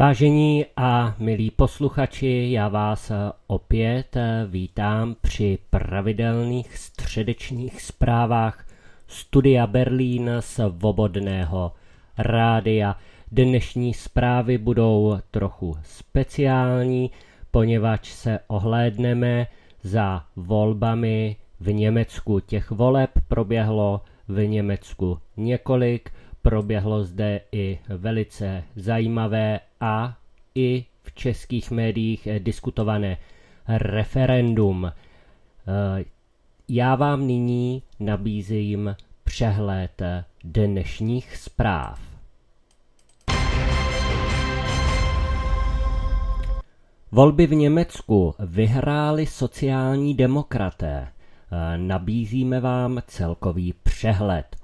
Vážení a milí posluchači, já vás opět vítám při pravidelných středečních zprávách Studia Berlín Svobodného rádia. Dnešní zprávy budou trochu speciální, poněvadž se ohlédneme za volbami v Německu. Těch voleb proběhlo v Německu několik, proběhlo zde i velice zajímavé a i v českých médiích diskutované referendum. Eh, já vám nyní nabízím přehled dnešních zpráv. Volby v Německu vyhráli sociální demokraté. Eh, nabízíme vám celkový přehled.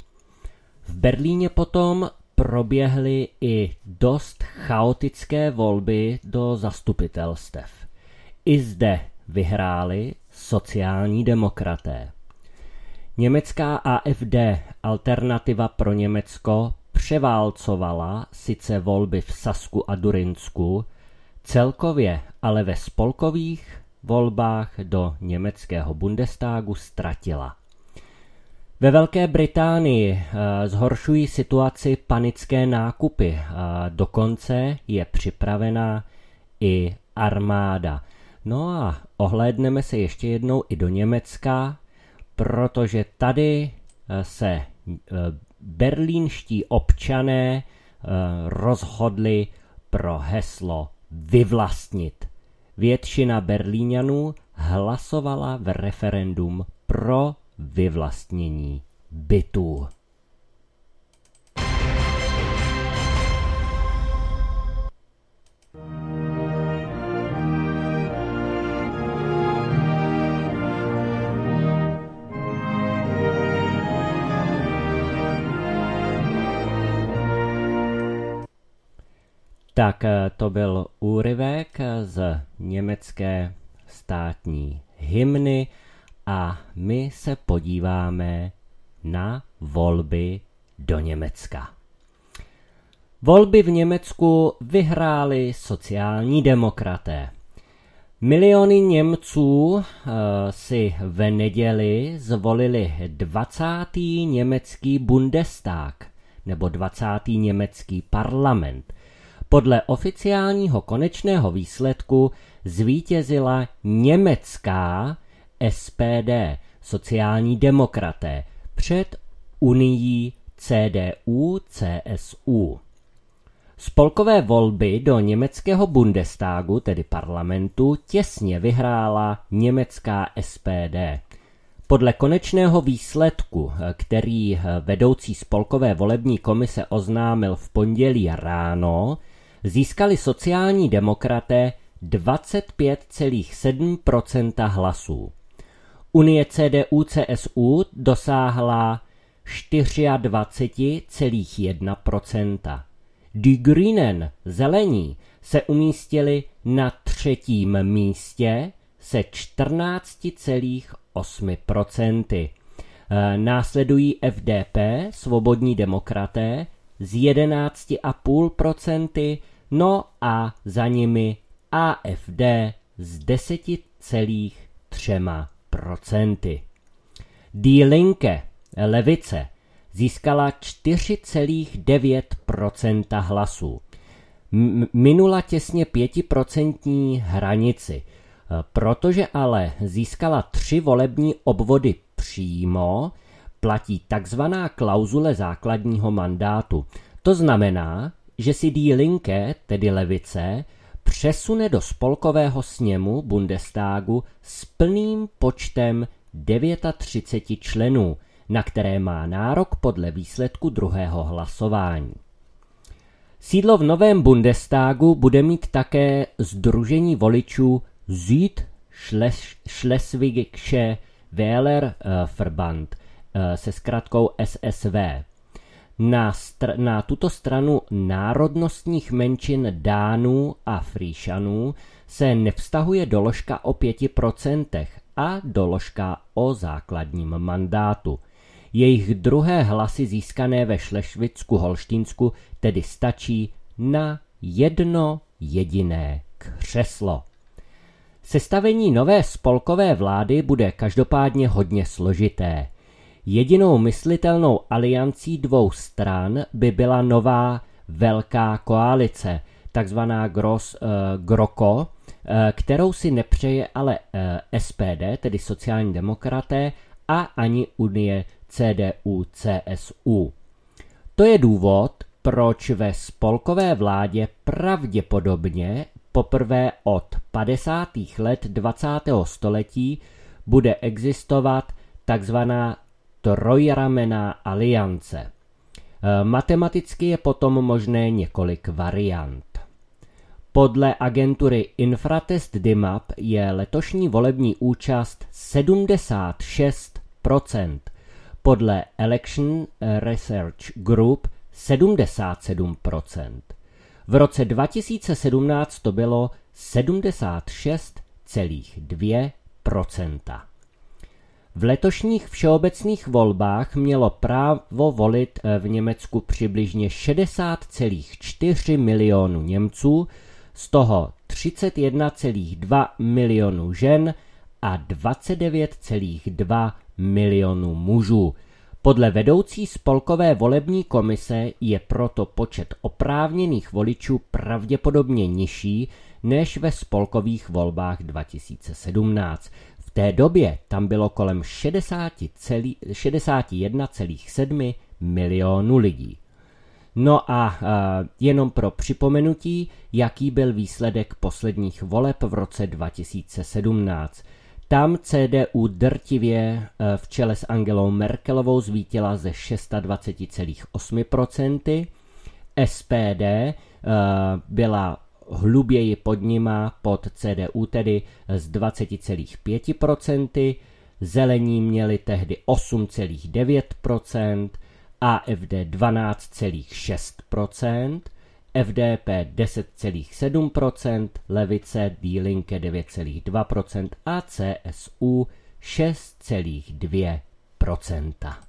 V Berlíně potom proběhly i dost chaotické volby do zastupitelstev. I zde vyhráli sociální demokraté. Německá AFD, alternativa pro Německo, převálcovala sice volby v Sasku a Durinsku, celkově ale ve spolkových volbách do německého Bundestagu ztratila. Ve Velké Británii uh, zhoršují situaci panické nákupy. Uh, dokonce je připravena i armáda. No a ohlédneme se ještě jednou i do Německa, protože tady uh, se berlínští občané rozhodli pro heslo vyvlastnit. Většina Berlíňanů hlasovala v referendum pro vyvlastnění bytů. Tak eh, to byl úryvek z německé státní hymny a my se podíváme na volby do Německa. Volby v Německu vyhráli sociální demokraté. Miliony Němců uh, si v neděli zvolili 20. německý Bundestag nebo 20. německý parlament. Podle oficiálního konečného výsledku zvítězila německá SPD, sociální demokraté, před Unií CDU, CSU. Spolkové volby do německého Bundestagu, tedy parlamentu, těsně vyhrála německá SPD. Podle konečného výsledku, který vedoucí spolkové volební komise oznámil v pondělí ráno, získali sociální demokraté 25,7% hlasů. Unie CDU-CSU dosáhla 24,1%. Die Grünen, zelení, se umístili na třetím místě se 14,8%. E, následují FDP, svobodní demokraté, z 11,5%, no a za nimi AFD z 10,3%. Die Linke, levice, získala 4,9% hlasů. Minula těsně 5% hranici. Protože ale získala tři volební obvody přímo, platí takzvaná klauzule základního mandátu. To znamená, že si Die Linke, tedy levice, přesune do spolkového sněmu Bundestagu s plným počtem 39 členů, na které má nárok podle výsledku druhého hlasování. Sídlo v novém Bundestagu bude mít také Združení voličů Süd Schleswigsche Wählerverband eh, se zkratkou SSV. Na, str- na tuto stranu národnostních menšin Dánů a Fríšanů se nevztahuje doložka o 5% a doložka o základním mandátu. Jejich druhé hlasy získané ve Šlešvicku Holštínsku tedy stačí na jedno jediné křeslo. Sestavení nové spolkové vlády bude každopádně hodně složité. Jedinou myslitelnou aliancí dvou stran by byla nová velká koalice, takzvaná Gros, uh, GROKO, uh, kterou si nepřeje ale uh, eh, SPD, tedy sociální demokraté, a ani Unie CDU-CSU. To je důvod, proč ve spolkové vládě pravděpodobně poprvé od 50. let 20. století bude existovat takzvaná trojramená aliance. E, matematicky je potom možné několik variant. Podle agentury Infratest DIMAP je letošní volební účast 76%, podle Election Research Group 77%. V roce 2017 to bylo 76,2%. V letošních všeobecných volbách mělo právo volit eh, v Německu přibližně 60,4 milionů Němců, z toho 31,2 milionů žen a 29,2 milionů mužů. Podle vedoucí spolkové volební komise je proto počet oprávněných voličů pravděpodobně nižší než ve spolkových volbách 2017. Té době tam bylo kolem 61,7 milionů lidí. No a uh, jenom pro připomenutí, jaký byl výsledek posledních voleb v roce 2017. Tam CDU drtivě eh, v čele s Angelou Merkelovou zvítila ze 26,8%, SPD eh, byla hluběji pod nima pod CDU tedy z 20,5%, zelení měli tehdy 8,9%, AFD 12,6%, FDP 10,7%, levice Die Linke 9,2% a CSU 6,2%.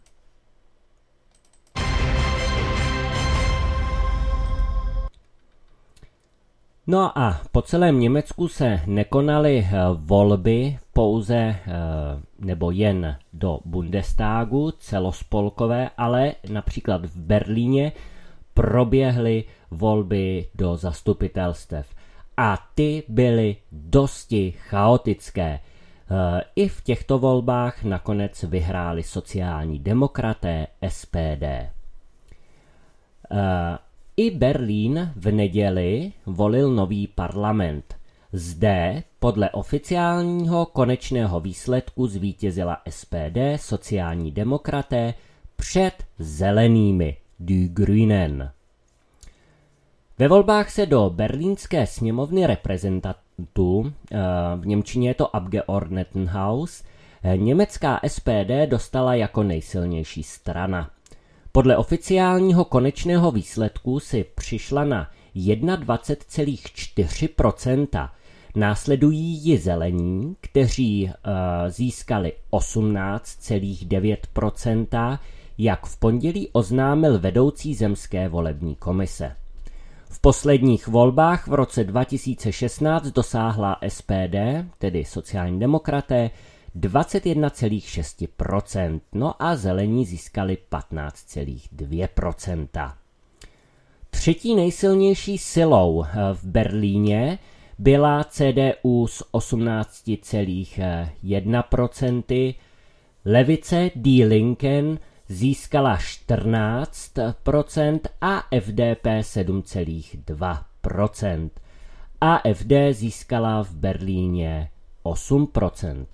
No a po celém Německu se nekonaly eh, volby pouze eh, nebo jen do Bundestagu celospolkové, ale například v Berlíně proběhly volby do zastupitelstev. A ty byly dosti chaotické. Eh, I v těchto volbách nakonec vyhráli sociální demokraté SPD. I Berlín v neděli volil nový parlament. Zde podle oficiálního konečného výsledku zvítězila SPD, sociální demokraté, před zelenými, Die Grünen. Ve volbách se do berlínské sněmovny reprezentantů, eh, v Němčině je to Abgeordnetenhaus, eh, německá SPD dostala jako nejsilnější strana. Podle oficiálního konečného výsledku si přišla na 21,4%. Následují ji zelení, kteří uh, získali 18,9%, jak v pondělí oznámil vedoucí zemské volební komise. V posledních volbách v roce 2016 dosáhla SPD, tedy sociální demokraté, 21,6%, no a zelení získali 15,2%. Třetí nejsilnější silou eh, v Berlíně byla CDU s 18,1%, levice Die Linken získala 14% a FDP 7,2%. AFD získala v Berlíně 8%.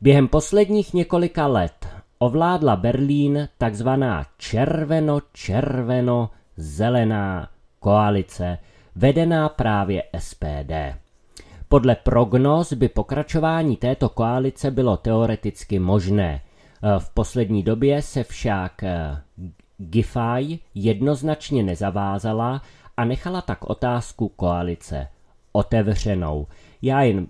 Během posledních několika let ovládla Berlín takzvaná červeno-červeno-zelená koalice, vedená právě SPD. Podle prognóz by pokračování této koalice bylo teoreticky možné – Eh, v poslední době se však eh, Giffey jednoznačně nezavázala a nechala tak otázku koalice otevřenou. Já jen uh,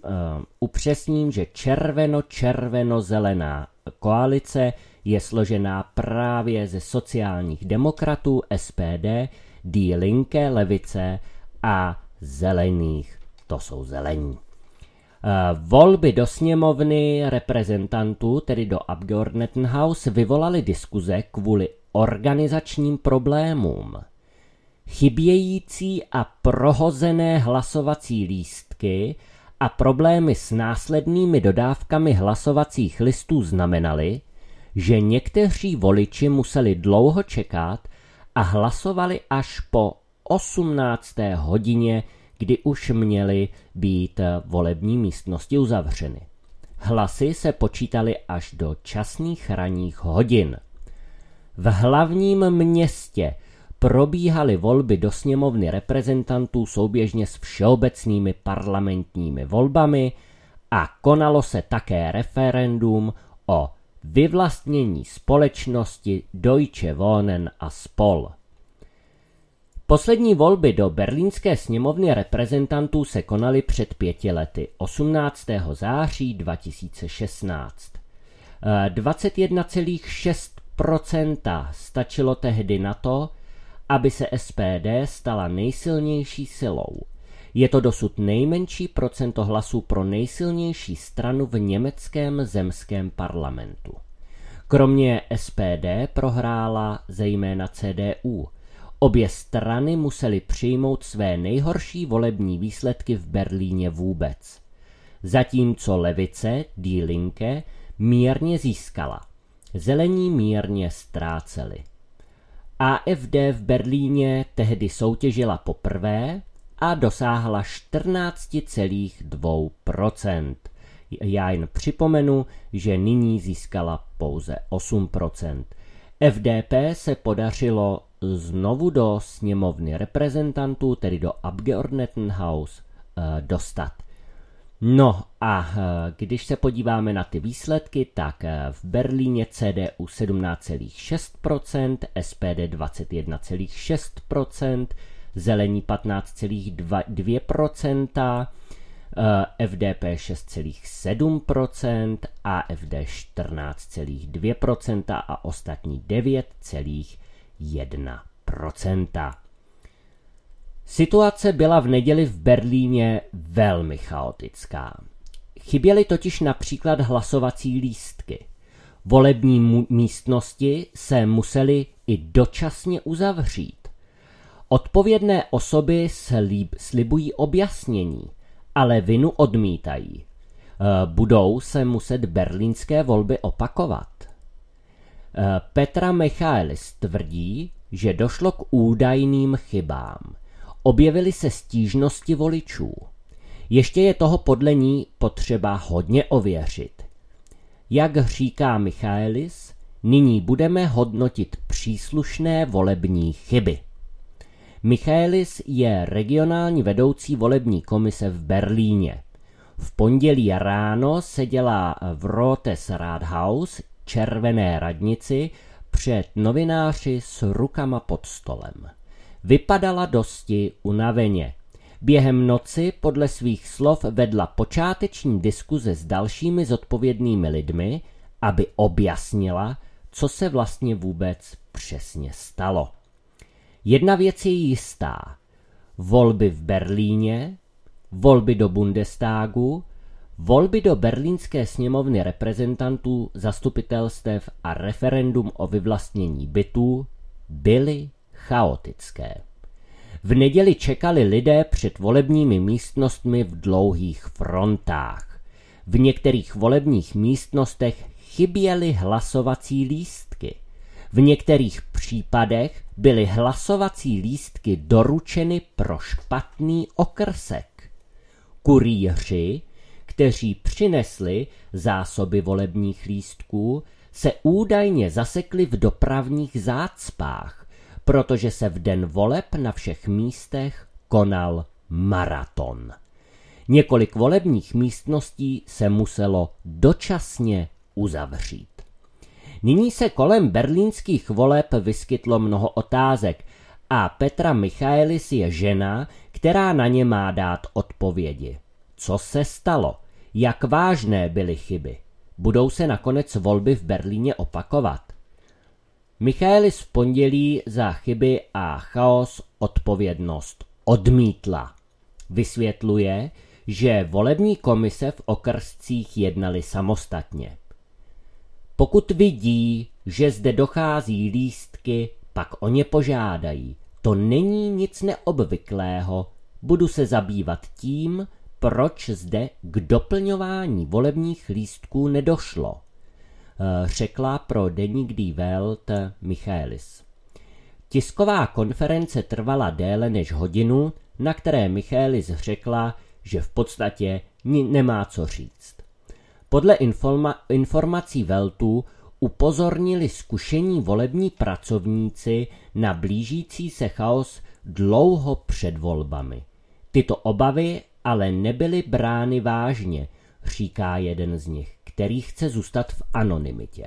upřesním, že červeno-červeno-zelená koalice je složená právě ze sociálních demokratů SPD, Die Linke, levice a zelených, to jsou zelení. Eh, volby do sněmovny reprezentantů, tedy do Abgeordnetenhaus, vyvolaly diskuze kvůli organizačním problémům. Chybějící a prohozené hlasovací lístky a problémy s následnými dodávkami hlasovacích listů znamenaly, že někteří voliči museli dlouho čekat a hlasovali až po 18. hodině, kdy už měly být volební místnosti uzavřeny. Hlasy se počítaly až do časných ranních hodin. V hlavním městě probíhaly volby do sněmovny reprezentantů souběžně s všeobecnými parlamentními volbami a konalo se také referendum o vyvlastnění společnosti Deutsche Wohnen a Spol. Poslední volby do berlínské sněmovny reprezentantů se konaly před pěti lety, 18. září 2016. 21,6% stačilo tehdy na to, aby se SPD stala nejsilnější silou. Je to dosud nejmenší procento hlasů pro nejsilnější stranu v německém zemském parlamentu. Kromě SPD prohrála zejména CDU. Obě strany musely přijmout své nejhorší volební výsledky v Berlíně vůbec. Zatímco levice, Die Linke, mírně získala. Zelení mírně ztráceli. AFD v Berlíně tehdy soutěžila poprvé a dosáhla 14,2%. Já jen připomenu, že nyní získala pouze 8%. FDP se podařilo znovu do sněmovny reprezentantů, tedy do Abgeordnetenhaus, eh, dostat. No a eh, když se podíváme na ty výsledky, tak eh, v Berlíně CDU 17,6%, SPD 21,6%, Zelení 15,2%, FDP 6,7%, AFD 14,2% a ostatní 9,1%. Situace byla v neděli v Berlíně velmi chaotická. Chyběly totiž například hlasovací lístky. Volební místnosti se musely i dočasně uzavřít. Odpovědné osoby slib, slibují objasnění, ale vinu odmítají. E, budou se muset berlínské volby opakovat. E, Petra Michaelis tvrdí, že došlo k údajným chybám – Objevily se stížnosti voličů. Ještě je toho podle ní potřeba hodně ověřit. Jak říká Michaelis, nyní budeme hodnotit příslušné volební chyby. Michaelis je regionální vedoucí volební komise v Berlíně. V pondělí ráno seděla v Rotes Rathaus, červené radnici, před novináři s rukama pod stolem. Vypadala dosti unaveně. Během noci podle svých slov vedla počáteční diskuze s dalšími zodpovědnými lidmi, aby objasnila, co se vlastně vůbec přesně stalo. Jedna věc je jistá. Volby v Berlíně, volby do Bundestagu, volby do berlínské sněmovny reprezentantů, zastupitelstev a referendum o vyvlastnění bytů byly chaotické. V neděli čekali lidé před volebními místnostmi v dlouhých frontách. V některých volebních místnostech chyběly hlasovací lístky. V některých případech byly hlasovací lístky doručeny pro špatný okrsek. Kurýři, kteří přinesli zásoby volebních lístků, se údajně zasekli v dopravních zácpách protože se v den voleb na všech místech konal maraton. Několik volebních místností se muselo dočasně uzavřít. Nyní se kolem berlínských voleb vyskytlo mnoho otázek a Petra Michaelis je žena, která na ně má dát odpovědi. Co se stalo? Jak vážné byly chyby? Budou se nakonec volby v Berlíně opakovat? Michaelis v pondělí za chyby a chaos odpovědnost odmítla. Vysvětluje, že volební komise v okrscích jednaly samostatně. Pokud vidí, že zde dochází lístky, pak o ně požádají. To není nic neobvyklého. Budu se zabývat tím, proč zde k doplňování volebních lístků nedošlo, řekla pro deník Die Welt Michaelis. Tisková konference trvala déle než hodinu, na které Michaelis řekla, že v podstatě nemá co říct. Podle informa- informací Veltu upozornili zkušení volební pracovníci na blížící se chaos dlouho před volbami. Tyto obavy ale nebyly brány vážně, říká jeden z nich, který chce zůstat v anonymitě.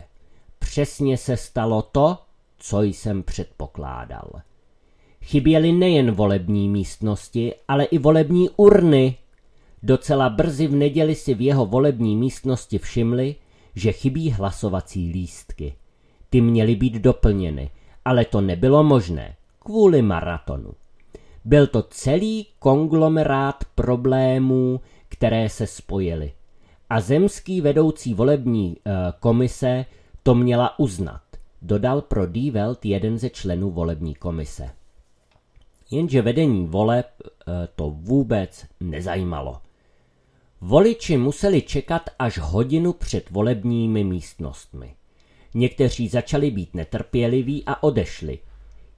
Přesně se stalo to, co jsem předpokládal. Chyběly nejen volební místnosti, ale i volební urny. Docela brzy v neděli si v jeho volební místnosti všimli, že chybí hlasovací lístky. Ty měly být doplněny, ale to nebylo možné kvůli maratonu. Byl to celý konglomerát problémů, které se spojily. A zemský vedoucí volební e, komise to měla uznat, dodal pro Die Welt jeden ze členů volební komise. Jenže vedení voleb e, to vůbec nezajímalo. Voliči museli čekat až hodinu před volebními místnostmi. Někteří začali být netrpěliví a odešli.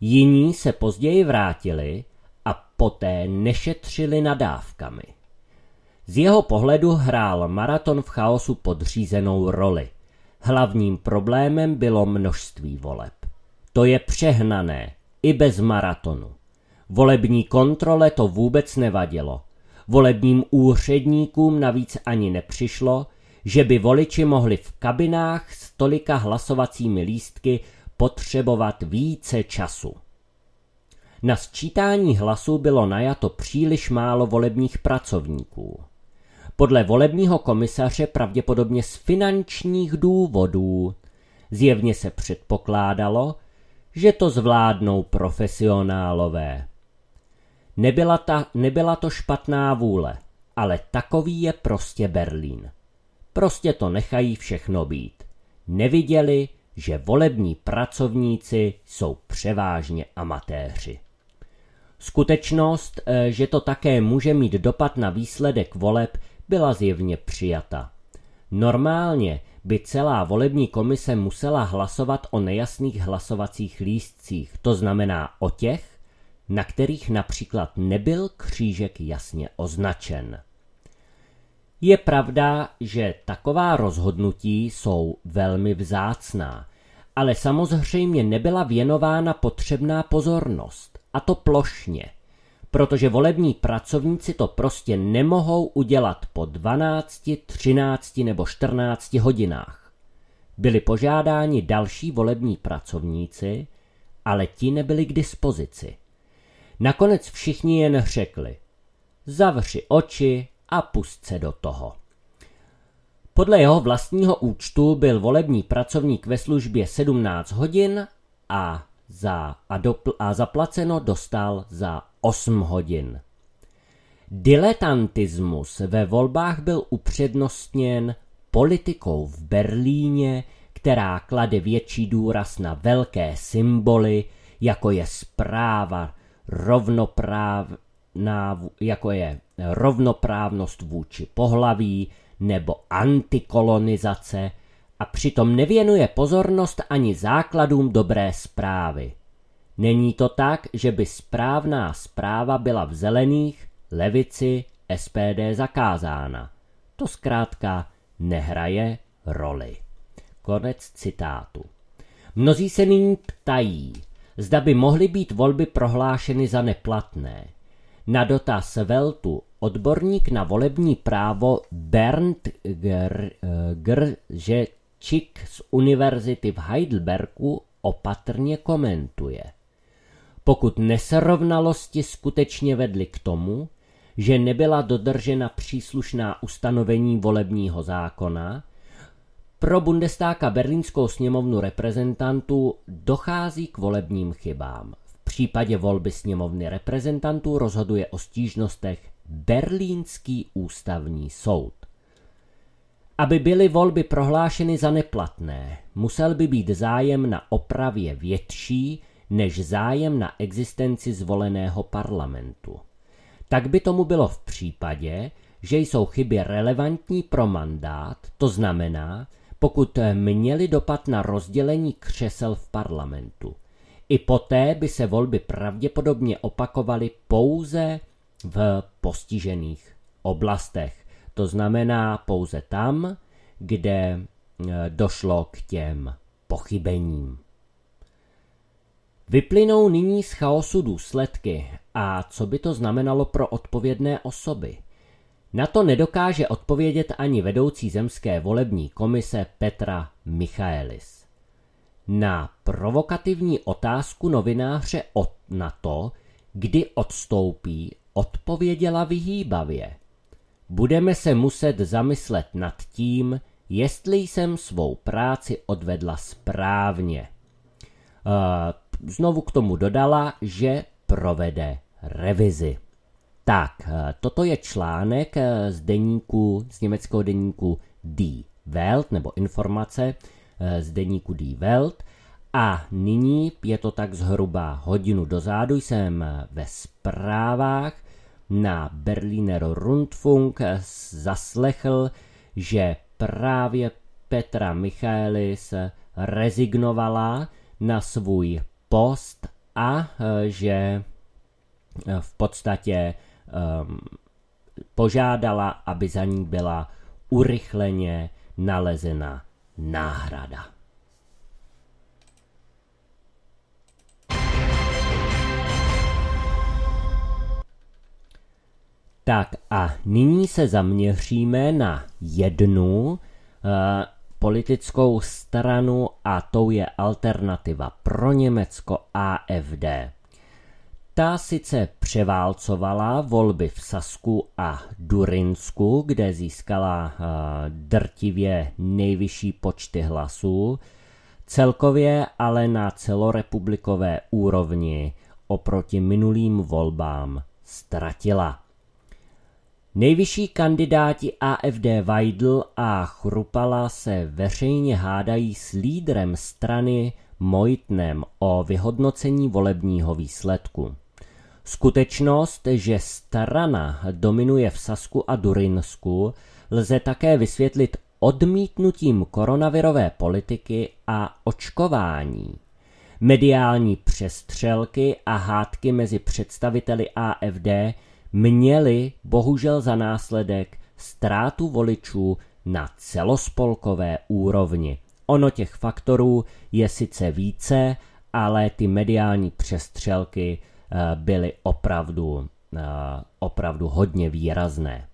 Jiní se později vrátili a poté nešetřili nadávkami. Z jeho pohledu hrál maraton v chaosu podřízenou roli. Hlavním problémem bylo množství voleb. To je přehnané, i bez maratonu. Volební kontrole to vůbec nevadilo. Volebním úředníkům navíc ani nepřišlo, že by voliči mohli v kabinách s tolika hlasovacími lístky potřebovat více času. Na sčítání hlasů bylo najato příliš málo volebních pracovníků. Podle volebního komisaře pravděpodobně z finančních důvodů. Zjevně se předpokládalo, že to zvládnou profesionálové. Nebyla, ta, nebyla to špatná vůle, ale takový je prostě Berlín. Prostě to nechají všechno být. Neviděli, že volební pracovníci jsou převážně amatéři. Skutečnost, eh, že to také může mít dopad na výsledek voleb, byla zjevně přijata. Normálně by celá volební komise musela hlasovat o nejasných hlasovacích lístcích, to znamená o těch, na kterých například nebyl křížek jasně označen. Je pravda, že taková rozhodnutí jsou velmi vzácná, ale samozřejmě nebyla věnována potřebná pozornost, a to plošně, protože volební pracovníci to prostě nemohou udělat po 12, 13 nebo 14 hodinách. Byli požádáni další volební pracovníci, ale ti nebyli k dispozici. Nakonec všichni jen řekli, zavři oči a pust se do toho. Podle jeho vlastního účtu byl volební pracovník ve službě 17 hodin a, za, a, dopl, a zaplaceno dostal za 8 hodin. Diletantismus ve volbách byl upřednostněn politikou v Berlíně, která klade větší důraz na velké symboly, jako je zpráva rovnoprávná, jako je rovnoprávnost vůči pohlaví nebo antikolonizace a přitom nevěnuje pozornost ani základům dobré zprávy. Není to tak, že by správná zpráva byla v zelených, levici, SPD zakázána. To zkrátka nehraje roli. Konec citátu. Mnozí se nyní ptají, zda by mohly být volby prohlášeny za neplatné. Na dotaz Veltu odborník na volební právo Bernd Grzečik z univerzity v Heidelbergu opatrně komentuje. Pokud nesrovnalosti skutečně vedly k tomu, že nebyla dodržena příslušná ustanovení volebního zákona, pro Bundestáka Berlínskou sněmovnu reprezentantů dochází k volebním chybám. V případě volby sněmovny reprezentantů rozhoduje o stížnostech Berlínský ústavní soud. Aby byly volby prohlášeny za neplatné, musel by být zájem na opravě větší než zájem na existenci zvoleného parlamentu. Tak by tomu bylo v případě, že jsou chyby relevantní pro mandát, to znamená, pokud měli dopad na rozdělení křesel v parlamentu. I poté by se volby pravděpodobně opakovaly pouze v postižených oblastech. To znamená pouze tam, kde eh, došlo k těm pochybením. Vyplynou nyní z chaosu důsledky a co by to znamenalo pro odpovědné osoby. Na to nedokáže odpovědět ani vedoucí zemské volební komise Petra Michaelis. Na provokativní otázku novináře od na to, kdy odstoupí, odpověděla vyhýbavě. Budeme se muset zamyslet nad tím, jestli jsem svou práci odvedla správně. Eh, znovu k tomu dodala, že provede revizi. Tak, eh, toto je článek eh, z deníku, z německého deníku Die Welt, nebo informace z deníku Die Welt. A nyní, je to tak zhruba hodinu dozadu, jsem ve zprávách na Berliner Rundfunk zaslechl, že právě Petra Michaelis rezignovala na svůj post a e, že e, v podstatě um, požádala, aby za ní byla urychleně nalezena náhrada. Tak a nyní se zaměříme na jednu uh, politickou stranu a tou je alternativa pro Německo AFD. Ta sice převálcovala volby v Sasku a Durinsku, kde získala uh, drtivě nejvyšší počty hlasů, celkově ale na celorepublikové úrovni oproti minulým volbám ztratila. Nejvyšší kandidáti AFD Weidl a Chrupala se veřejně hádají s lídrem strany Mojtnem o vyhodnocení volebního výsledku. Skutečnost, že strana dominuje v Sasku a Durinsku, lze také vysvětlit odmítnutím koronavirové politiky a očkování. Mediální přestřelky a hádky mezi představiteli AFD měly bohužel za následek ztrátu voličů na celospolkové úrovni. Ono těch faktorů je sice více, ale ty mediální přestřelky eh, byly opravdu, eh, opravdu hodně výrazné.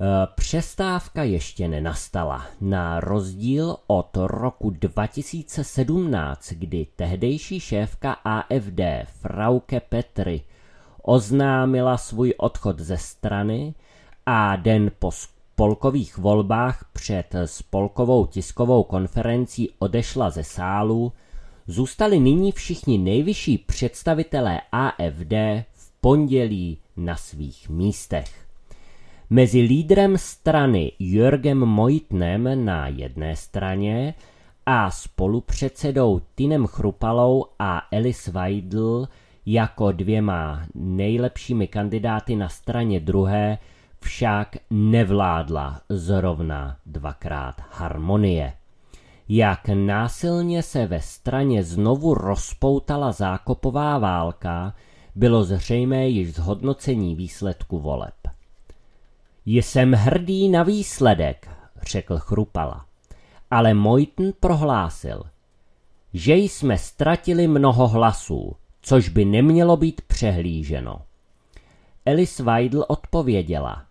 Eh, přestávka ještě nenastala. Na rozdíl od roku 2017, kdy tehdejší šéfka AFD Frauke Petry oznámila svůj odchod ze strany a den po spolkových volbách před spolkovou tiskovou konferencí odešla ze sálu, zůstali nyní všichni nejvyšší představitelé AFD v pondělí na svých místech. Mezi lídrem strany Jörgem Mojtnem na jedné straně a spolupředsedou Tinem Chrupalou a Elis Weidl jako dvěma nejlepšími kandidáty na straně druhé však nevládla zrovna dvakrát harmonie. Jak násilně se ve straně znovu rozpoutala zákopová válka, bylo zřejmé již z hodnocení výsledku voleb. Jsem hrdý na výsledek, řekl Chrupala, ale Mojten prohlásil, že jsme ztratili mnoho hlasů, což by nemělo být přehlíženo. Elis Weidl odpověděla,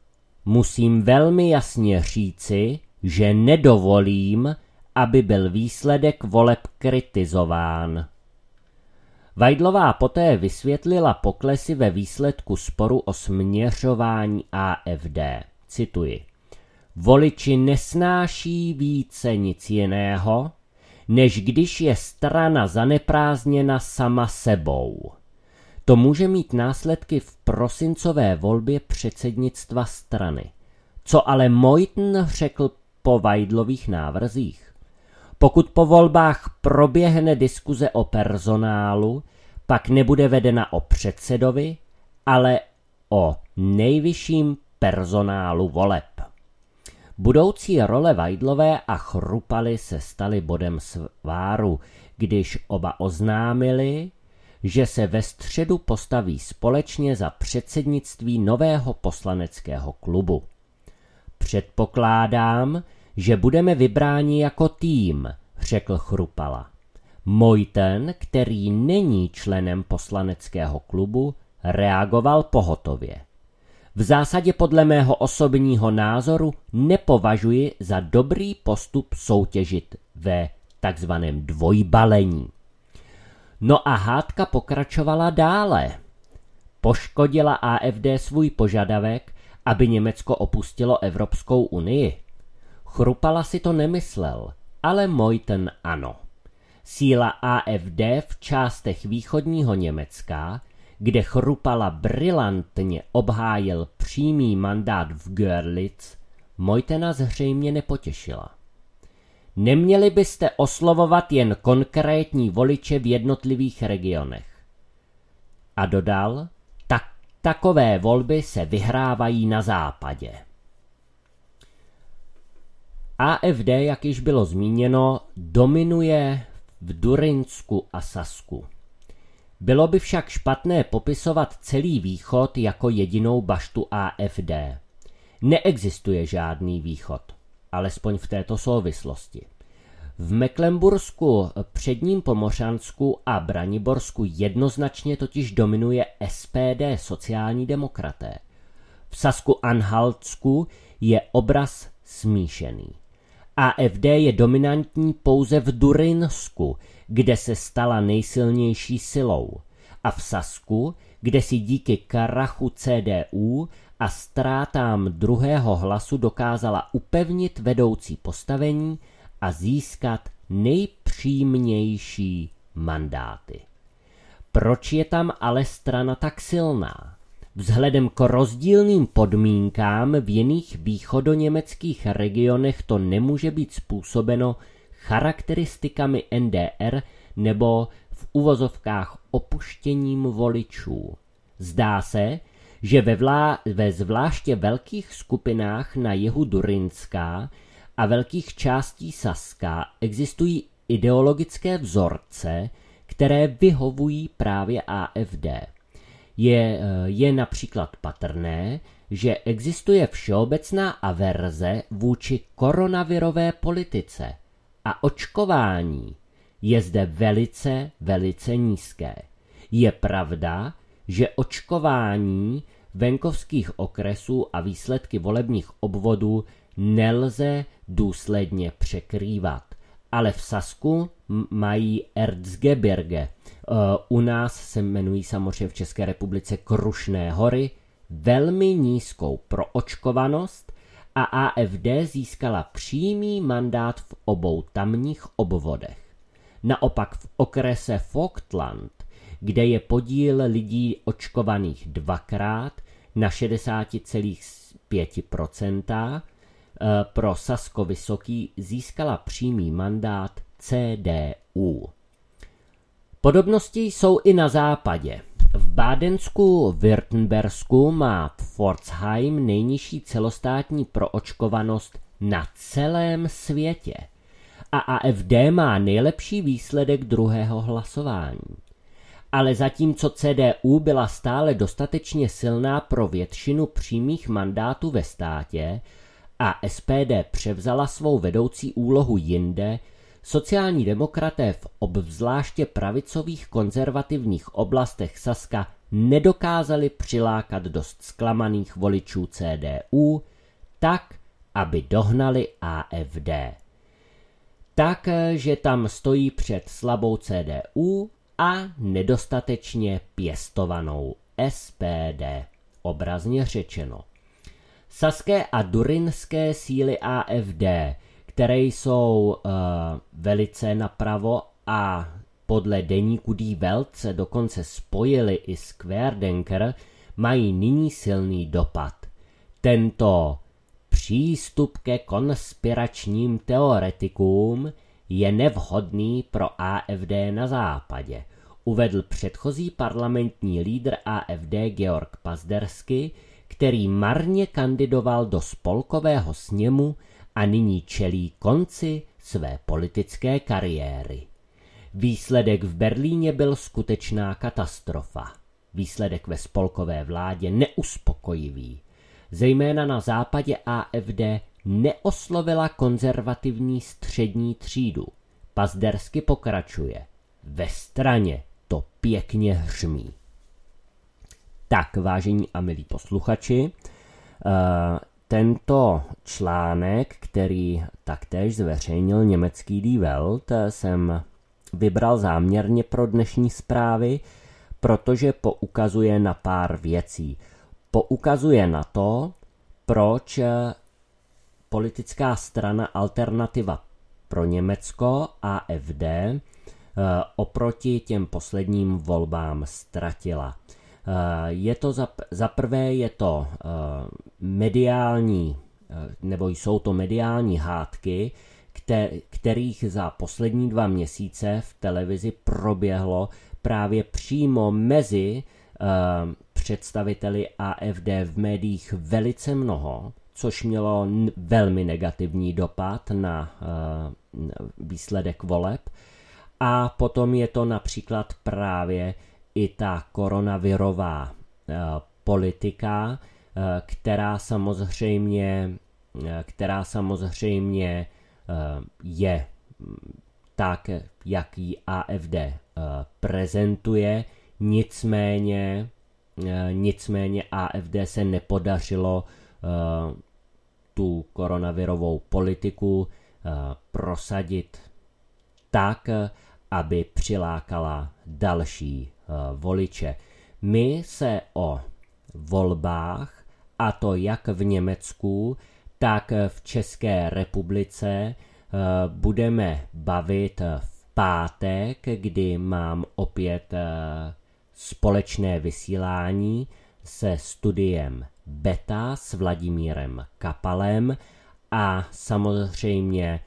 musím velmi jasně říci, že nedovolím, aby byl výsledek voleb kritizován. Vajdlová poté vysvětlila poklesy ve výsledku sporu o směřování AFD. Cituji. Voliči nesnáší více nic jiného, než když je strana zaneprázdněna sama sebou. To může mít následky v prosincové volbě předsednictva strany. Co ale Mojten řekl po Vajdlových návrzích? Pokud po volbách proběhne diskuze o personálu, pak nebude vedena o předsedovi, ale o nejvyšším personálu voleb. Budoucí role Vajdlové a Chrupaly se staly bodem sváru, když oba oznámili, že se ve středu postaví společně za předsednictví nového poslaneckého klubu. Předpokládám, že budeme vybráni jako tým, řekl Chrupala. Mojten, který není členem poslaneckého klubu, reagoval pohotově. V zásadě podle mého osobního názoru nepovažuji za dobrý postup soutěžit ve takzvaném dvojbalení. No a hádka pokračovala dále. Poškodila AFD svůj požadavek, aby Německo opustilo Evropskou unii. Chrupala si to nemyslel, ale Mojten ano. Síla AFD v částech východního Německa, kde Chrupala brilantně obhájil přímý mandát v Görlitz, Mojtena zřejmě nepotěšila. Neměli byste oslovovat jen konkrétní voliče v jednotlivých regionech. A dodal, tak takové volby se vyhrávají na západě. AFD, jak již bylo zmíněno, dominuje v Durinsku a Sasku. Bylo by však špatné popisovat celý východ jako jedinou baštu AFD. Neexistuje žádný východ alespoň v této souvislosti. V Mecklenbursku, předním Pomořansku a Braniborsku jednoznačně totiž dominuje SPD sociální demokraté. V Sasku Anhaltsku je obraz smíšený. AFD je dominantní pouze v Durinsku, kde se stala nejsilnější silou, a v Sasku, kde si díky karachu CDU a ztrátám druhého hlasu dokázala upevnit vedoucí postavení a získat nejpřímnější mandáty. Proč je tam ale strana tak silná? Vzhledem k rozdílným podmínkám v jiných východoněmeckých regionech to nemůže být způsobeno charakteristikami NDR nebo v uvozovkách opuštěním voličů. Zdá se, že ve, vlá, ve zvláště velkých skupinách na jihu Durinská a velkých částí Saska existují ideologické vzorce, které vyhovují právě AFD. Je, je například patrné, že existuje všeobecná averze vůči koronavirové politice a očkování je zde velice, velice nízké. Je pravda, že očkování venkovských okresů a výsledky volebních obvodů nelze důsledně překrývat. Ale v Sasku mají Erzgebirge. E, u nás se jmenují samozřejmě v České republice Krušné hory, velmi nízkou proočkovanost a AFD získala přímý mandát v obou tamních obvodech. Naopak v okrese Vogtland, kde je podíl lidí očkovaných dvakrát na 60,5%, Eh, pro Sasko Vysoký získala přímý mandát CDU. Podobnosti jsou i na západě. V Bádensku Württembersku má Pforzheim nejnižší celostátní proočkovanost na celém světě. A AFD má nejlepší výsledek druhého hlasování. Ale zatímco CDU byla stále dostatečně silná pro většinu přímých mandátů ve státě, a SPD převzala svou vedoucí úlohu jinde, sociální demokraté v obzvláště pravicových konzervativních oblastech Saska nedokázali přilákat dost zklamaných voličů CDU, tak, aby dohnali AFD. Tak, že tam stojí před slabou CDU a nedostatečně pěstovanou SPD, obrazně řečeno. Saské a durinské síly AFD, které jsou uh, velice napravo a podle deníku Die Welt se dokonce spojili i s Querdenker, mají nyní silný dopad. Tento přístup ke konspiračním teoretikům je nevhodný pro AFD na západě, uvedl předchozí parlamentní lídr AFD Georg Pazdersky, který marně kandidoval do spolkového sněmu a nyní čelí konci své politické kariéry. Výsledek v Berlíně byl skutečná katastrofa. Výsledek ve spolkové vládě neuspokojivý. Zejména na západě AFD neoslovila konzervativní střední třídu. Pazdersky pokračuje. Ve straně to pěkně hřmí. Tak, vážení a milí posluchači, uh, tento článek, který taktéž zveřejnil německý Die Welt, jsem vybral záměrně pro dnešní zprávy, protože poukazuje na pár věcí. Poukazuje na to, proč politická strana Alternativa pro Německo AFD eh, oproti těm posledním volbám ztratila. Eh, je to za, za prvé je to eh, mediální, nebo jsou to mediální hádky, kterých za poslední dva měsíce v televizi proběhlo právě přímo mezi představiteli AFD v médiích velice mnoho což mělo velmi negativní dopad na výsledek voleb. A potom je to například právě i ta koronavirová uh, politika, uh, která samozřejmě, která samozřejmě je tak, jak ji AFD prezentuje, nicméně, nicméně AFD se nepodařilo Eh, tu koronavirovou politiku eh, prosadit tak, aby přilákala další eh, voliče. My se o volbách, a to jak v Německu, tak v České republice, budeme bavit v pátek, kdy mám opět společné vysílání se studiem Beta s Vladimírem Kapalem a samozřejmě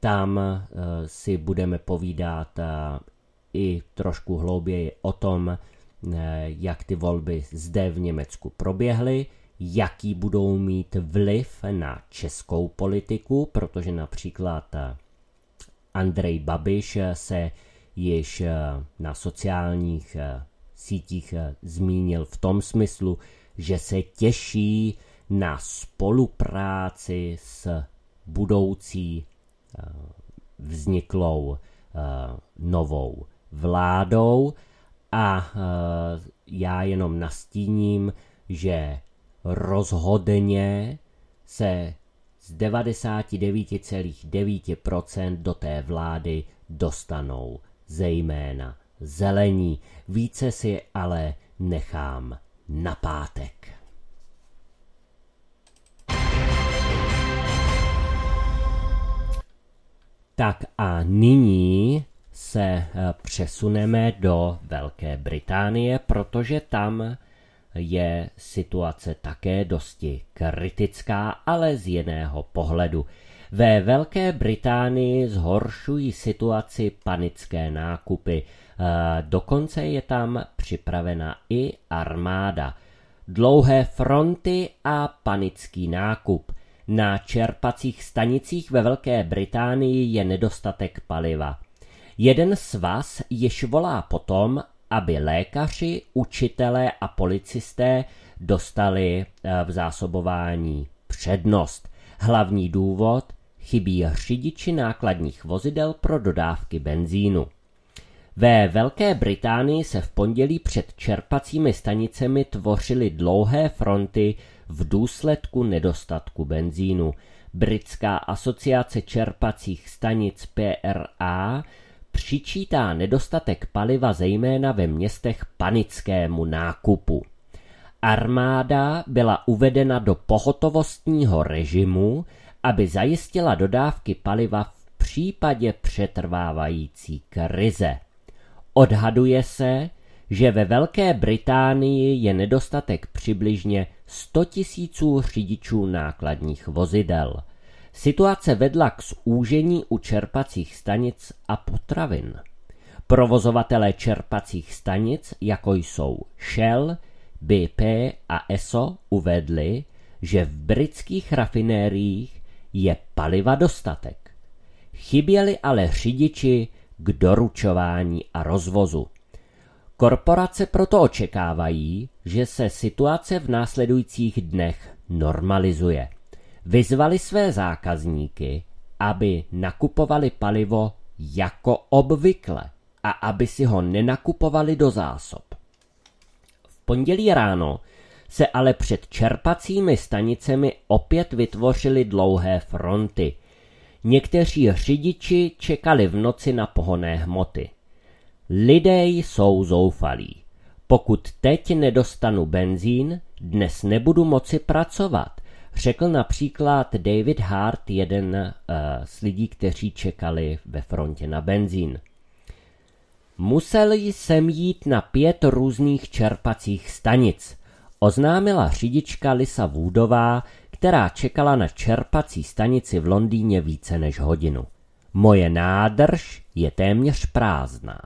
tam eh, si budeme povídat eh, i trošku hlouběji o tom, eh, jak ty volby zde v Německu proběhly, jaký budou mít vliv na českou politiku, protože například Andrej Babiš se již na sociálních sítích zmínil v tom smyslu, že se těší na spolupráci s budoucí eh, vzniklou eh, novou vládou a eh, já jenom nastíním, že rozhodně se z 99,9% do té vlády dostanou zejména zelení. Více si ale nechám na pátek. Tak a nyní se eh, přesuneme do Velké Británie, protože tam je situace také dosti kritická, ale z jiného pohledu. Ve Velké Británii zhoršují situaci panické nákupy. Eh, dokonce je tam připravena i armáda. Dlouhé fronty a panický nákup. Na čerpacích stanicích ve Velké Británii je nedostatek paliva. Jeden svaz již volá potom, aby lékaři, učitelé a policisté dostali eh, v zásobování přednost. Hlavní důvod chybí řidiči nákladních vozidel pro dodávky benzínu. Ve Velké Británii se v pondělí před čerpacími stanicemi tvořily dlouhé fronty v důsledku nedostatku benzínu. Britská asociace čerpacích stanic PRA přičítá nedostatek paliva zejména ve městech panickému nákupu. Armáda byla uvedena do pohotovostního režimu, aby zajistila dodávky paliva v případě přetrvávající krize. Odhaduje se, že ve Velké Británii je nedostatek přibližně 100 tisíců řidičů nákladních vozidel. Situace vedla k zúžení u čerpacích stanic a potravin. Provozovatelé čerpacích stanic, jako jsou Shell, BP a ESO, uvedli, že v britských rafinériích je paliva dostatek. Chyběli ale řidiči k doručování a rozvozu. Korporace proto očekávají, že se situace v následujících dnech normalizuje. Vyzvali své zákazníky, aby nakupovali palivo jako obvykle a aby si ho nenakupovali do zásob. V pondělí ráno se ale před čerpacími stanicemi opět vytvořily dlouhé fronty. Někteří řidiči čekali v noci na pohonné hmoty. Lidé jsou zoufalí. Pokud teď nedostanu benzín, dnes nebudu moci pracovat, řekl například David Hart, jeden uh, z lidí, kteří čekali ve frontě na benzín. Musel jsem jít na pět různých čerpacích stanic, oznámila řidička Lisa Woodová, která čekala na čerpací stanici v Londýně více než hodinu. Moje nádrž je téměř prázdná.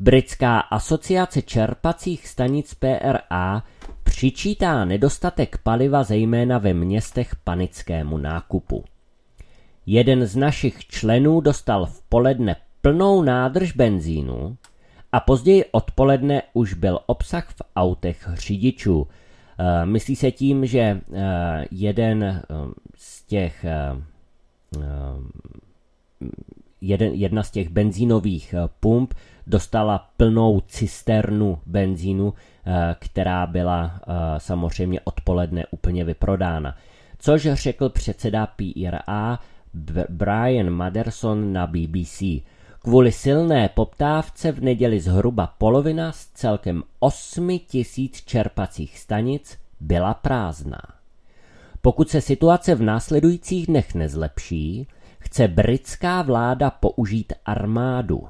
Britská asociace čerpacích stanic PRA přičítá nedostatek paliva zejména ve městech panickému nákupu. Jeden z našich členů dostal v poledne plnou nádrž benzínu a později odpoledne už byl obsah v autech řidičů. Eh, myslí se tím, že eh, jeden eh, z těch jedna z těch benzínových pump dostala plnou cisternu benzínu, která byla samozřejmě odpoledne úplně vyprodána. Což řekl předseda PRA Brian Maderson na BBC. Kvůli silné poptávce v neděli zhruba polovina z celkem 8 tisíc čerpacích stanic byla prázdná. Pokud se situace v následujících dnech nezlepší, chce britská vláda použít armádu.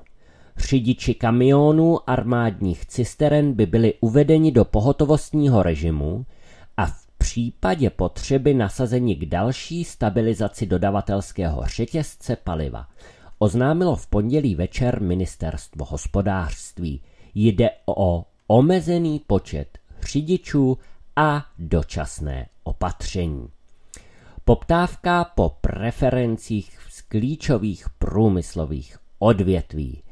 Řidiči kamionů armádních cisteren by byli uvedeni do pohotovostního režimu a v případě potřeby nasazeni k další stabilizaci dodavatelského řetězce paliva – oznámilo v pondělí večer ministerstvo hospodářství. Jde o omezený počet řidičů a dočasné opatření. Poptávka po preferencích z klíčových průmyslových odvětví.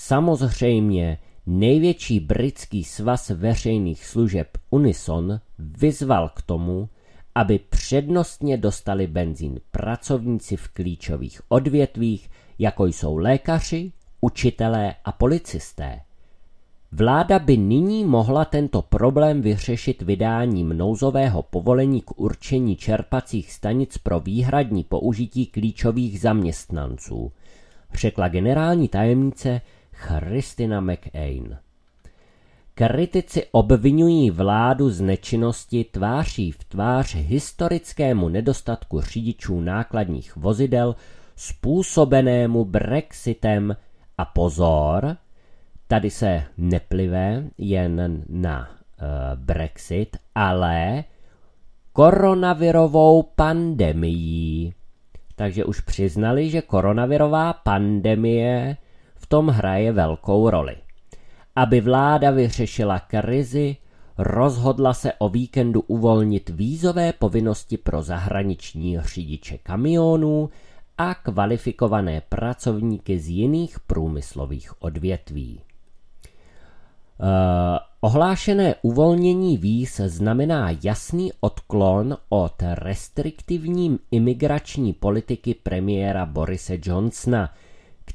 Samozřejmě největší britský svaz veřejných služeb Unison vyzval k tomu, aby přednostně dostali benzín pracovníci v klíčových odvětvích, jako jsou lékaři, učitelé a policisté. Vláda by nyní mohla tento problém vyřešit vydáním nouzového povolení k určení čerpacích stanic pro výhradní použití klíčových zaměstnanců, řekla generální tajemnice Christina McAin. Kritici obvinují vládu z nečinnosti tváří v tvář historickému nedostatku řidičů nákladních vozidel způsobenému Brexitem a pozor, tady se neplive jen na uh, Brexit, ale koronavirovou pandemií. Takže už přiznali, že koronavirová pandemie tom hraje velkou roli. Aby vláda vyřešila krizi, rozhodla se o víkendu uvolnit vízové povinnosti pro zahraniční řidiče kamionů a kvalifikované pracovníky z jiných průmyslových odvětví. Uh, ohlášené uvolnění víz znamená jasný odklon od restriktivní imigrační politiky premiéra Borise Johnsona,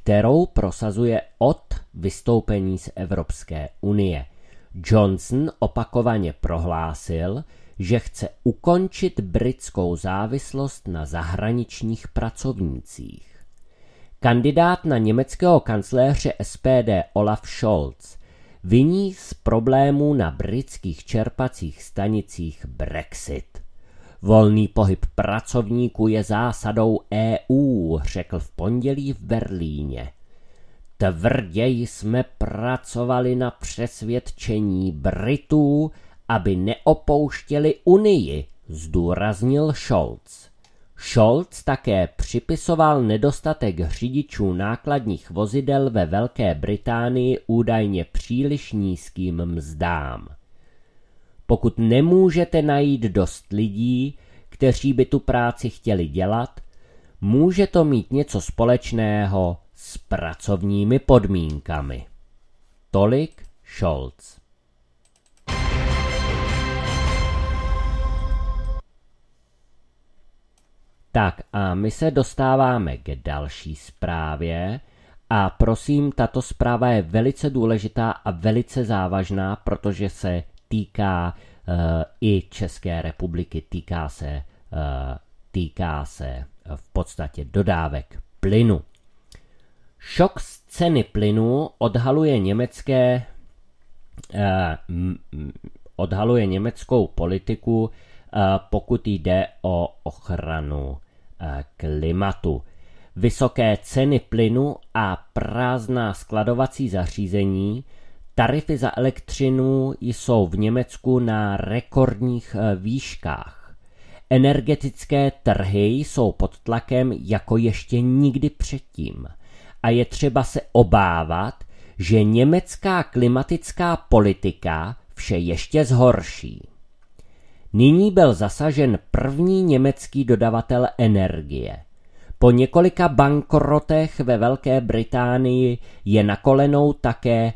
kterou prosazuje od vystoupení z Evropské unie. Johnson opakovaně prohlásil, že chce ukončit britskou závislost na zahraničních pracovnících. Kandidát na německého kancléře SPD Olaf Scholz viní z problémů na britských čerpacích stanicích Brexit. Volný pohyb pracovníků je zásadou EU, řekl v pondělí v Berlíně. Tvrdě jsme pracovali na přesvědčení Britů, aby neopouštěli Unii, zdůraznil Scholz. Scholz také připisoval nedostatek řidičů nákladních vozidel ve Velké Británii údajně příliš nízkým mzdám. Pokud nemůžete najít dost lidí, kteří by tu práci chtěli dělat, může to mít něco společného s pracovními podmínkami. Tolik Scholz. Tak a my se dostáváme k další zprávě. A prosím, tato zpráva je velice důležitá a velice závažná, protože se týká uh, i České republiky, týká se, uh, týká se v podstatě dodávek plynu. Šok z ceny plynu odhaluje německé odhaluje německou politiku, pokud jde o ochranu klimatu. Vysoké ceny plynu a prázdná skladovací zařízení, tarify za elektřinu jsou v Německu na rekordních e, výškách. Energetické trhy jsou pod tlakem jako ještě nikdy předtím a je třeba se obávat, že německá klimatická politika vše ještě zhorší. Nyní byl zasažen první německý dodavatel energie. Po několika bankrotech ve Velké Británii je na kolenou také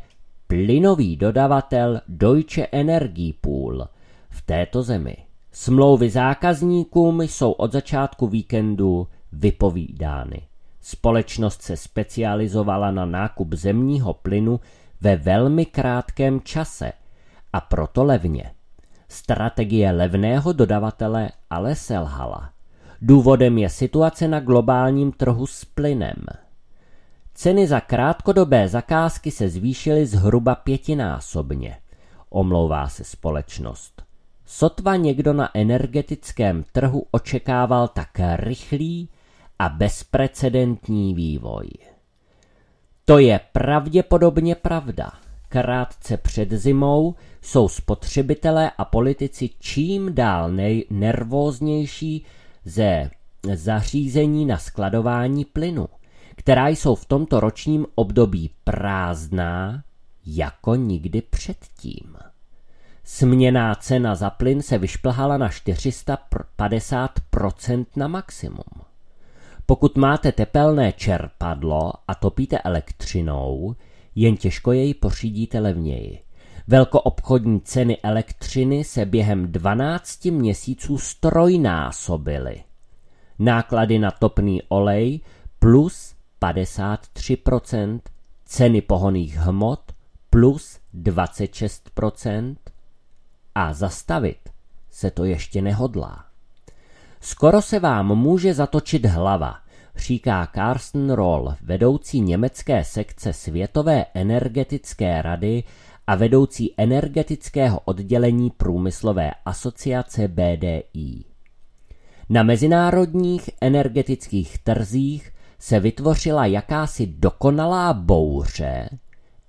plynový dodavatel Deutsche Energiepool v této zemi. Smlouvy zákazníkům jsou od začátku víkendu vypovídány. Společnost se specializovala na nákup zemního plynu ve velmi krátkém čase a proto levně. Strategie levného dodavatele ale selhala. Důvodem je situace na globálním trhu s plynem. Ceny za krátkodobé zakázky se zvýšily zhruba pětinásobně, omlouvá se společnost. Sotva někdo na energetickém trhu očekával tak rychlý a bezprecedentní vývoj. To je pravděpodobně pravda. Krátce před zimou jsou spotřebitelé a politici čím dál nej- nervóznější ze zařízení na skladování plynu, která jsou v tomto ročním období prázdná jako nikdy předtím. Směná cena za plyn se vyšplhala na 450% na maximum. Pokud máte tepelné čerpadlo a topíte elektřinou, jen těžko jej pořídíte levněji. Velkoobchodní ceny elektřiny se během 12 měsíců strojnásobily. Náklady na topný olej plus 53%, ceny pohoných hmot plus 26% a zastavit se to ještě nehodlá. Skoro se vám může zatočit hlava, říká Carsten Roll, vedoucí německé sekce Světové energetické rady a vedoucí energetického oddělení průmyslové asociace BDI. Na mezinárodních energetických trzích se vytvořila jakási dokonalá bouře,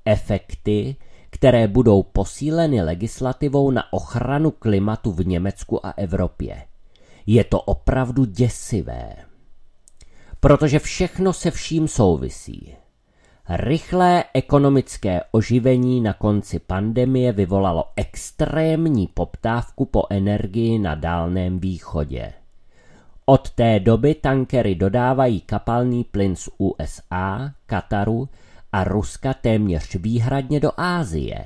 efekty, které budou posíleny legislativou na ochranu klimatu v Německu a Evropě. Je to opravdu děsivé. Protože všechno se vším souvisí. Rychlé ekonomické oživení na konci pandemie vyvolalo extrémní poptávku po energii na Dálném východě. Od té doby tankery dodávají kapalný plyn z USA, Kataru a Ruska téměř výhradně do Ázie.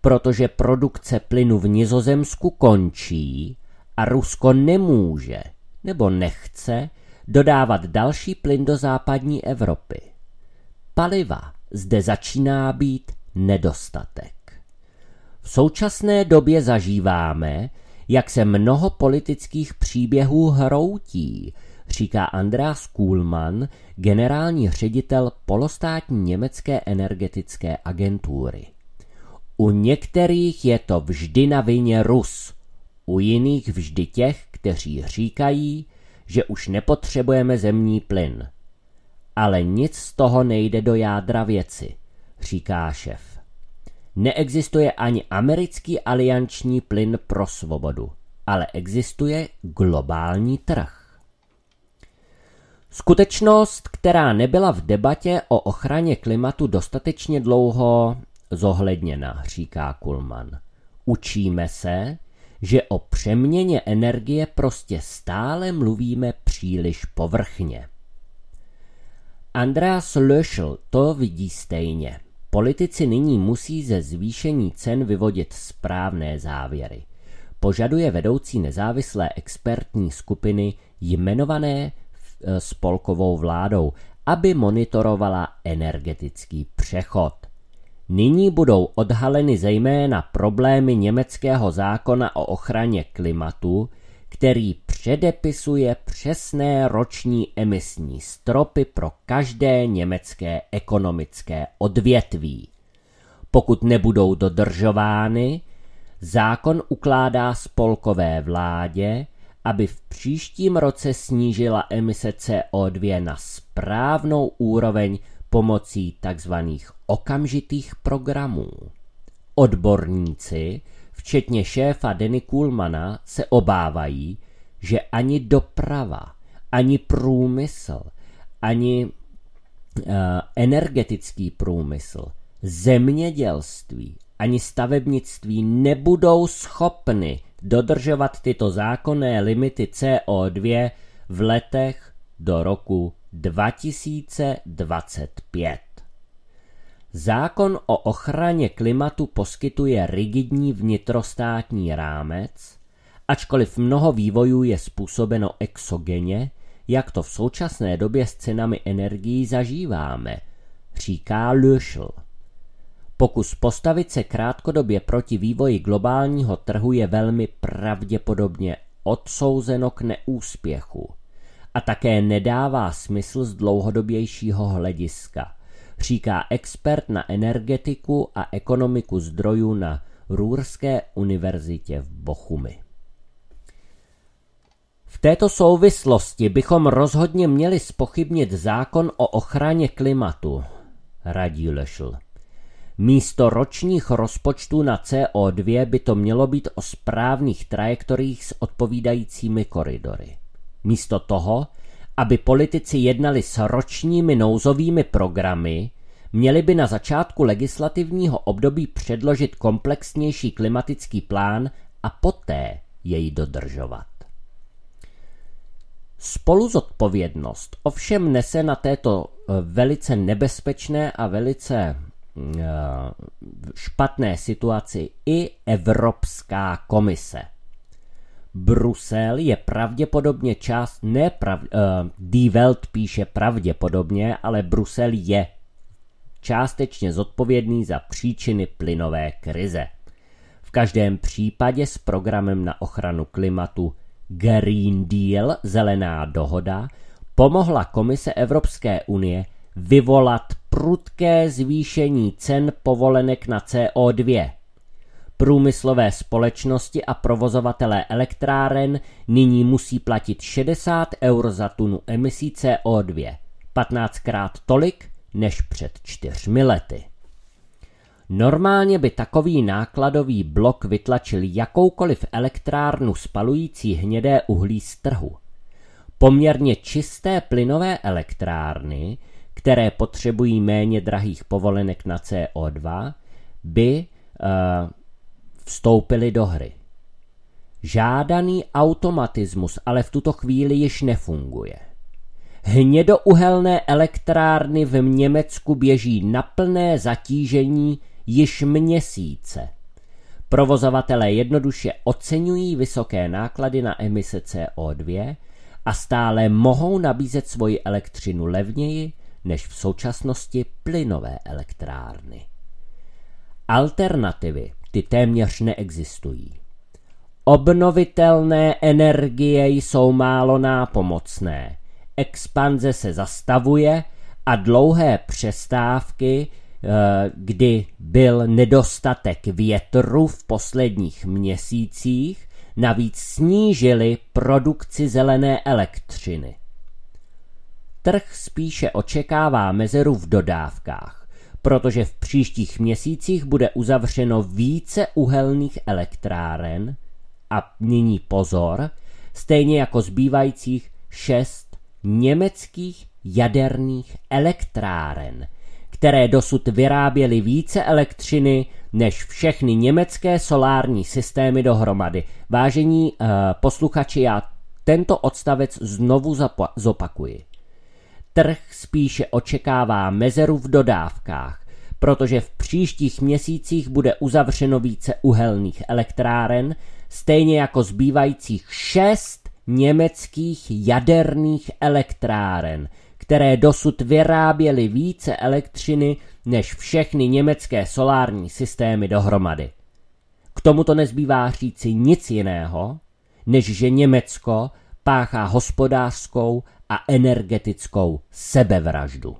Protože produkce plynu v Nizozemsku končí a Rusko nemůže nebo nechce dodávat další plyn do západní Evropy paliva zde začíná být nedostatek. V současné době zažíváme, jak se mnoho politických příběhů hroutí, říká Andreas Kuhlmann, generální ředitel polostátní německé energetické agentury. U některých je to vždy na vině Rus, u jiných vždy těch, kteří říkají, že už nepotřebujeme zemní plyn – ale nic z toho nejde do jádra věci, říká šef. Neexistuje ani americký alianční plyn pro svobodu, ale existuje globální trh. Skutečnost, která nebyla v debatě o ochraně klimatu dostatečně dlouho zohledněna, říká Kulman. Učíme se, že o přeměně energie prostě stále mluvíme příliš povrchně. Andreas Löschel to vidí stejně. Politici nyní musí ze zvýšení cen vyvodit správné závěry. Požaduje vedoucí nezávislé expertní skupiny jmenované e, spolkovou vládou, aby monitorovala energetický přechod. Nyní budou odhaleny zejména problémy německého zákona o ochraně klimatu, který předepisuje přesné roční emisní stropy pro každé německé ekonomické odvětví. Pokud nebudou dodržovány, zákon ukládá spolkové vládě, aby v příštím roce snížila emise CO2 na správnou úroveň pomocí tzv. okamžitých programů. Odborníci včetně šéfa Denny Kuhlmana, se obávají, že ani doprava, ani průmysl, ani uh, energetický průmysl, zemědělství, ani stavebnictví nebudou schopny dodržovat tyto zákonné limity CO2 v letech do roku 2025. Zákon o ochraně klimatu poskytuje rigidní vnitrostátní rámec, ačkoliv mnoho vývojů je způsobeno exogeně, jak to v současné době s cenami energií zažíváme, říká Löschel. Pokus postavit se krátkodobě proti vývoji globálního trhu je velmi pravděpodobně odsouzeno k neúspěchu a také nedává smysl z dlouhodobějšího hlediska – říká expert na energetiku a ekonomiku zdrojů na Růrské univerzitě v Bochumi. V této souvislosti bychom rozhodně měli spochybnit zákon o ochraně klimatu, radí Lešl. Místo ročních rozpočtů na CO2 by to mělo být o správných trajektoriích s odpovídajícími koridory. Místo toho aby politici jednali s ročními nouzovými programy, měli by na začátku legislativního období předložit komplexnější klimatický plán a poté jej dodržovat. Spoluzodpovědnost ovšem nese na této eh, velice nebezpečné a velice eh, špatné situaci i Evropská komise – Brusel je pravděpodobně část, ne prav, uh, Die Welt píše pravděpodobně, ale Brusel je částečně zodpovědný za příčiny plynové krize. V každém případě s programem na ochranu klimatu Green Deal, zelená dohoda, pomohla Komise Evropské unie vyvolat prudké zvýšení cen povolenek na CO2 Průmyslové společnosti a provozovatelé elektráren nyní musí platit 60 eur za tunu emisí CO2, 15krát tolik než před čtyřmi lety. Normálně by takový nákladový blok vytlačil jakoukoliv elektrárnu spalující hnědé uhlí z trhu. Poměrně čisté plynové elektrárny, které potřebují méně drahých povolenek na CO2, by uh, vstoupili do hry. Žádaný automatismus ale v tuto chvíli již nefunguje. Hnědouhelné elektrárny v Německu běží na plné zatížení již měsíce. Provozovatelé jednoduše oceňují vysoké náklady na emise CO2 a stále mohou nabízet svoji elektřinu levněji než v současnosti plynové elektrárny. Alternativy ty téměř neexistují. Obnovitelné energie jsou málo nápomocné, expanze se zastavuje a dlouhé přestávky, eh, kdy byl nedostatek větru v posledních měsících, navíc snížily produkci zelené elektřiny. Trh spíše očekává mezeru v dodávkách, protože v příštích měsících bude uzavřeno více uhelných elektráren a nyní pozor, stejně jako zbývajících šest německých jaderných elektráren, které dosud vyráběly více elektřiny než všechny německé solární systémy dohromady. Vážení uh, posluchači, já tento odstavec znovu zopakuji. Trh spíše očekává mezeru v dodávkách, protože v příštích měsících bude uzavřeno více uhelných elektráren, stejně jako zbývajících šest německých jaderných elektráren, které dosud vyráběly více elektřiny než všechny německé solární systémy dohromady. K tomuto nezbývá říci nic jiného, než že Německo páchá hospodářskou a energetickou sebevraždu.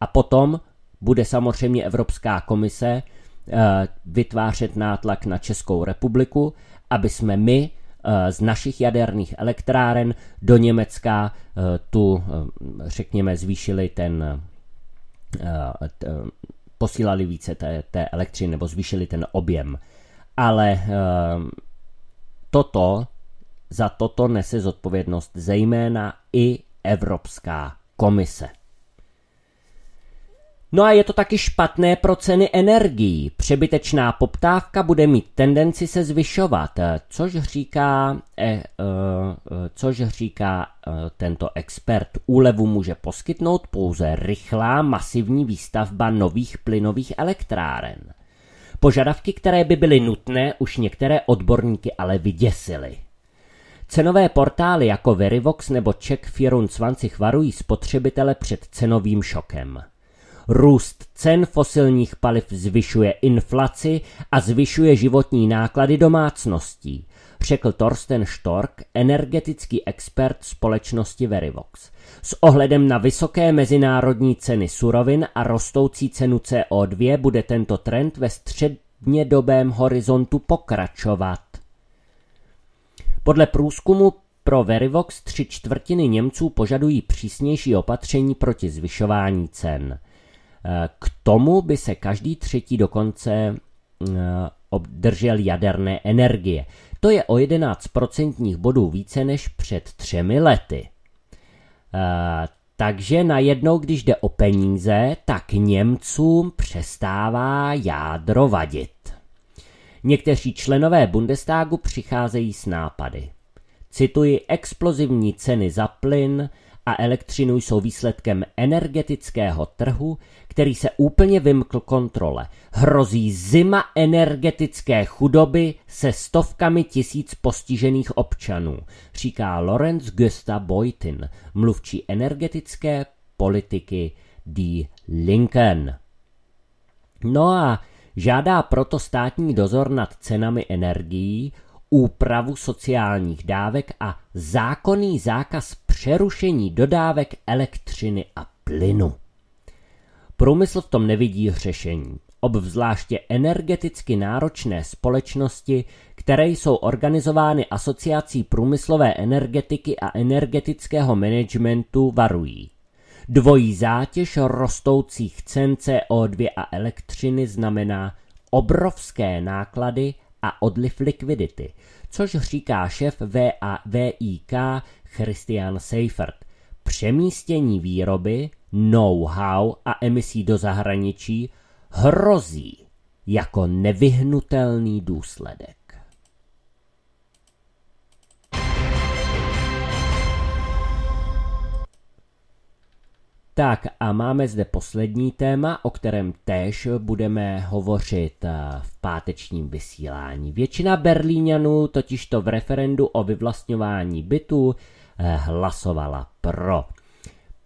A potom bude samozřejmě Evropská komise uh, vytvářet nátlak na Českou republiku, aby jsme my eh, z našich jaderných elektráren do Německa eh, tu, řekněme, zvýšili ten, posílali více té, té elektřiny nebo zvýšili ten objem. Ale toto, za toto nese zodpovědnost zejména i Evropská komise. No a je to taky špatné pro ceny energií. Přebytečná poptávka bude mít tendenci se zvyšovat, což říká, eh, eh, což říká eh, tento expert. Úlevu může poskytnout pouze rychlá masivní výstavba nových plynových elektráren. Požadavky, které by byly nutné, už některé odborníky ale vyděsily. Cenové portály jako Verivox nebo Czech 24 varují spotřebitele před cenovým šokem. Růst cen fosilních paliv zvyšuje inflaci a zvyšuje životní náklady domácností, řekl Torsten Stork, energetický expert společnosti Verivox. S ohledem na vysoké mezinárodní ceny surovin a rostoucí cenu CO2 bude tento trend ve střednědobém horizontu pokračovat. Podle průzkumu pro Verivox tři čtvrtiny Němců požadují přísnější opatření proti zvyšování cen. K tomu by se každý třetí dokonce eh, obdržel jaderné energie. To je o 11 procentních bodů více než před třemi lety. Eh, takže najednou, když jde o peníze, tak Němcům přestává jádro vadit. Někteří členové Bundestagu přicházejí s nápady. Cituji, explozivní ceny za plyn a elektřinu jsou výsledkem energetického trhu, který se úplně vymkl kontrole. Hrozí zima energetické chudoby se stovkami tisíc postižených občanů, říká Lorenz Gösta Beutin, mluvčí energetické politiky Die Linken. No a Žádá proto státní dozor nad cenami energií, úpravu sociálních dávek a zákonný zákaz přerušení dodávek elektřiny a plynu. Průmysl v tom nevidí řešení, obzvláště energeticky náročné společnosti, které jsou organizovány asociací průmyslové energetiky a energetického managementu, varují. Dvojí zátěž rostoucích cen CO2 a elektřiny znamená obrovské náklady a odliv likvidity, což říká šéf VIK Christian Seifert. Přemístění výroby, know-how a emisí do zahraničí hrozí jako nevyhnutelný důsledek. Tak a máme zde poslední téma, o kterém též budeme hovořit eh, v pátečním vysílání. Většina Berlíňanů totižto v referendu o vyvlastňování bytu eh, hlasovala pro.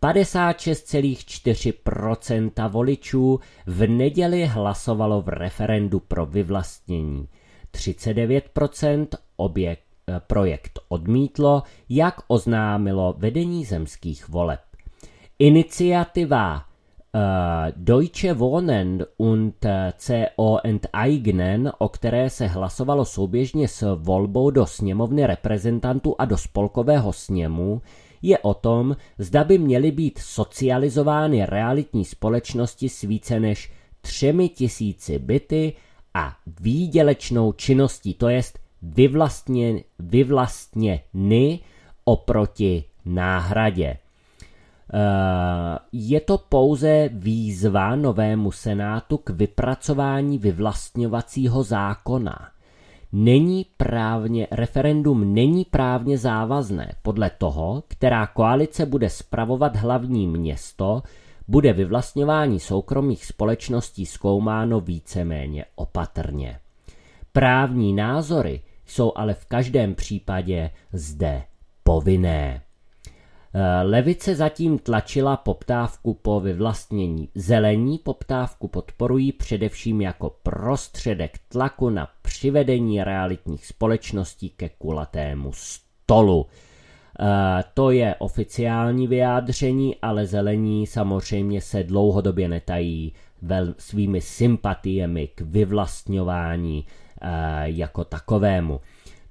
56,4% voličů v neděli hlasovalo v referendu pro vyvlastnění. 39% objekt, eh, projekt odmítlo, jak oznámilo vedení zemských voleb. Initiativa uh, Deutsche Wohnen und äh, CO Enteignen, o které se hlasovalo souběžně s volbou do sněmovny reprezentantů a do spolkového sněmu, je o tom, zda by měly být socializovány realitní společnosti s více než třemi tisíci byty a výdělečnou činností, to jest vyvlastně, vyvlastněny oproti náhradě. Eh, je to pouze výzva novému senátu k vypracování vyvlastňovacího zákona. Není právně, referendum není právně závazné. Podle toho, která koalice bude spravovat hlavní město, bude vyvlastňování soukromých společností zkoumáno víceméně opatrně. Právní názory jsou ale v každém případě zde povinné. Eh, levice zatím tlačila poptávku po vyvlastnění. Zelení poptávku podporují především jako prostředek tlaku na přivedení realitních společností ke kulatému stolu. Eh, to je oficiální vyjádření, ale zelení samozřejmě se dlouhodobě netají svými sympatiemi k vyvlastňování eh, jako takovému.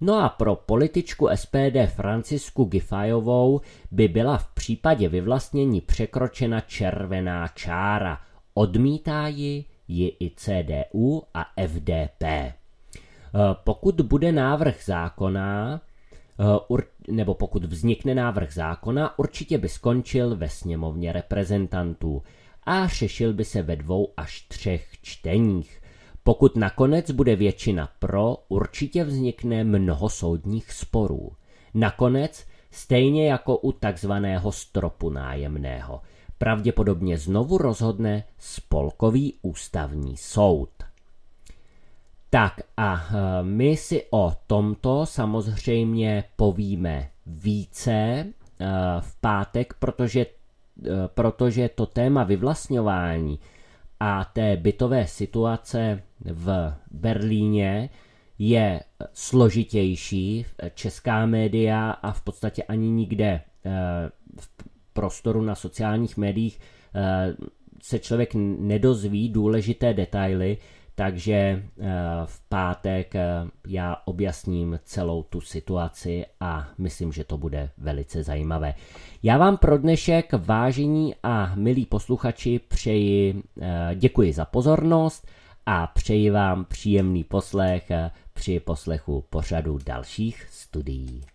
No a pro političku SPD Francisku Gifajovou by byla v případě vyvlastnění překročena červená čára. Odmítá ji ji i CDU a FDP. Eh, pokud bude návrh zákona, eh, nebo pokud vznikne návrh zákona, určitě by skončil ve sněmovně reprezentantů a řešil by se ve dvou až třech čteních. Pokud nakonec bude většina pro, určitě vznikne mnoho soudních sporů. Nakonec, stejně jako u takzvaného stropu nájemného, pravděpodobně znovu rozhodne spolkový ústavní soud. Tak a e, my si o tomto samozřejmě povíme více e, v pátek, protože, e, protože to téma vyvlastňování a té bytové situace v Berlíně je složitější. Česká média a v podstatě ani nikde eh, v prostoru na sociálních médiích eh, se člověk nedozví důležité detaily, takže eh, v pátek eh, já objasním celou tu situaci a myslím, že to bude velice zajímavé. Já vám pro dnešek, vážení a milí posluchači, přeji, eh, děkuji za pozornost a přeji vám příjemný poslech při poslechu pořadu dalších studií.